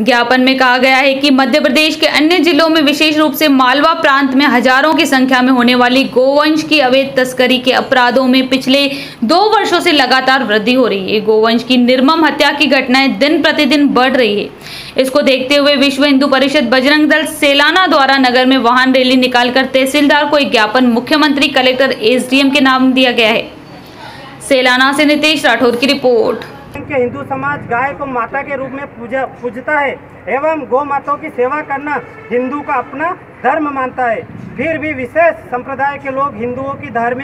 ज्ञापन में कहा गया है कि मध्य प्रदेश के अन्य जिलों में विशेष रूप से मालवा प्रांत में हज़ारों की संख्या में होने वाली गोवंश की अवैध तस्करी के अपराधों में पिछले दो वर्षों से लगातार वृद्धि हो रही है। गोवंश की निर्मम हत्या की घटनाएँ दिन प्रतिदिन बढ़ रही है। इसको देखते हुए विश्व हिंदू परिषद बजरंग दल सेलाना द्वारा नगर में वाहन रैली निकालकर तहसीलदार को एक ज्ञापन मुख्यमंत्री कलेक्टर एसडीएम के नाम दिया गया है। सेलाना से नितेश राठौर की रिपोर्ट। के हिंदू समाज गाय को माता के रूप में पूजा, पूजता है एवं गौ माताओं की सेवा करना हिंदू का अपना धर्म मानता है। फिर भी विशेष संप्रदाय के लोग हिंदुओं की धार्मिक